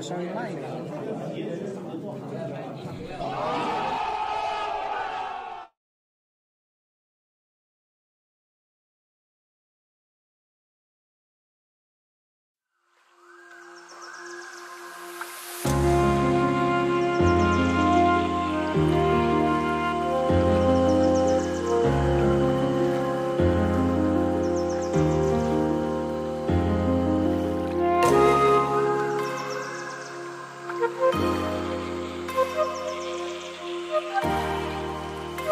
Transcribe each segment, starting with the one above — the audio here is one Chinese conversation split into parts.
稍微慢一点。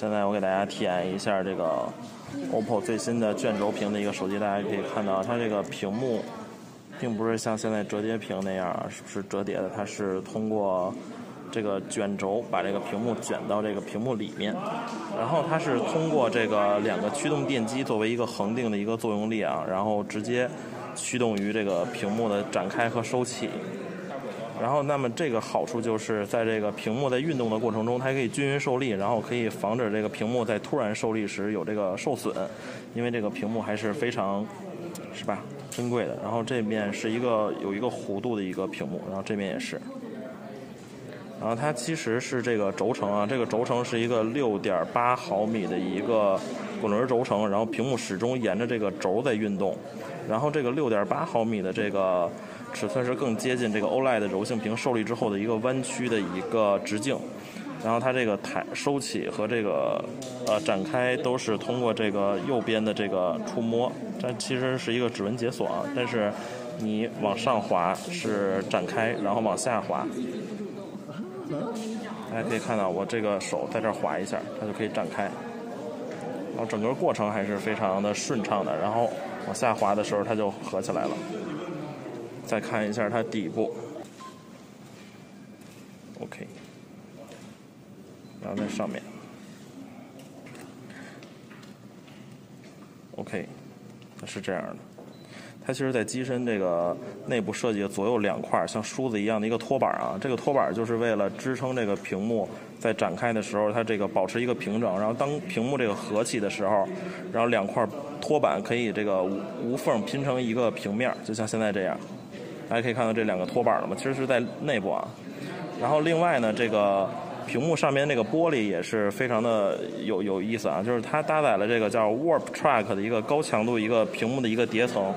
现在我给大家体验一下这个 OPPO 最新的卷轴屏的一个手机，大家可以看到它这个屏幕并不是像现在折叠屏那样是折叠的，它是通过这个卷轴把这个屏幕卷到这个屏幕里面，然后它是通过这个两个驱动电机作为一个恒定的一个作用力啊，然后直接驱动于这个屏幕的展开和收起。然后，那么这个好处就是在这个屏幕在运动的过程中，它可以均匀受力，然后可以防止这个屏幕在突然受力时有这个受损，因为这个屏幕还是非常，是吧，珍贵的。然后这面是一个有一个弧度的一个屏幕，然后这边也是。然后它其实是这个轴承啊，这个轴承是一个六点八毫米的一个滚轮轴承，然后屏幕始终沿着这个轴在运动，然后这个六点八毫米的这个。尺寸是更接近这个 OLED 柔性屏受力之后的一个弯曲的一个直径，然后它这个抬收起和这个呃展开都是通过这个右边的这个触摸，它其实是一个指纹解锁啊，但是你往上滑是展开，然后往下滑，大家可以看到我这个手在这儿滑一下，它就可以展开，然后整个过程还是非常的顺畅的，然后往下滑的时候它就合起来了。再看一下它底部，OK，然后在上面，OK，是这样的。它其实，在机身这个内部设计的左右两块像梳子一样的一个托板啊，这个托板就是为了支撑这个屏幕在展开的时候，它这个保持一个平整。然后当屏幕这个合起的时候，然后两块托板可以这个无无缝拼成一个平面，就像现在这样。大家可以看到这两个托板了吗？其实是在内部啊。然后另外呢，这个屏幕上面那个玻璃也是非常的有有意思啊，就是它搭载了这个叫 Warp Track 的一个高强度一个屏幕的一个叠层，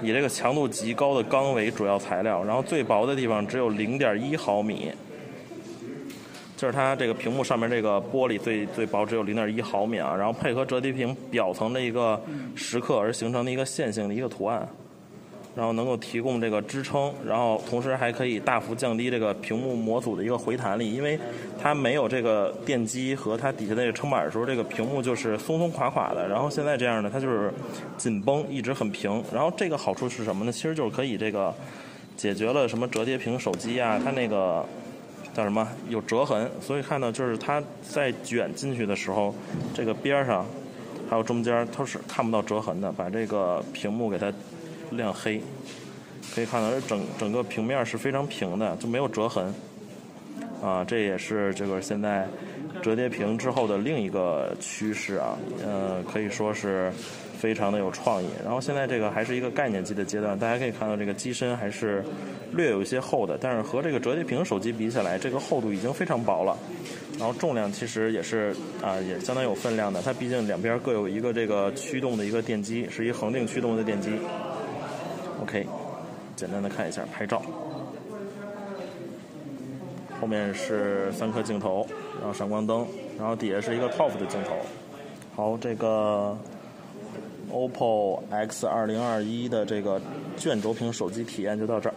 以这个强度极高的钢为主要材料，然后最薄的地方只有零点一毫米，就是它这个屏幕上面这个玻璃最最薄只有零点一毫米啊，然后配合折叠屏表层的一个蚀刻而形成的一个线性的一个图案。然后能够提供这个支撑，然后同时还可以大幅降低这个屏幕模组的一个回弹力，因为它没有这个电机和它底下那个撑板的时候，这个屏幕就是松松垮垮的。然后现在这样呢，它就是紧绷，一直很平。然后这个好处是什么呢？其实就是可以这个解决了什么折叠屏手机啊，它那个叫什么有折痕，所以看到就是它在卷进去的时候，这个边儿上还有中间它是看不到折痕的，把这个屏幕给它。亮黑，可以看到这整整个平面是非常平的，就没有折痕。啊，这也是这个现在折叠屏之后的另一个趋势啊，呃，可以说是非常的有创意。然后现在这个还是一个概念机的阶段，大家可以看到这个机身还是略有一些厚的，但是和这个折叠屏手机比起来，这个厚度已经非常薄了。然后重量其实也是啊，也相当有分量的。它毕竟两边各有一个这个驱动的一个电机，是一恒定驱动的电机。OK，简单的看一下拍照。后面是三颗镜头，然后闪光灯，然后底下是一个 TOF 的镜头。好，这个 OPPO X 二零二一的这个卷轴屏手机体验就到这儿。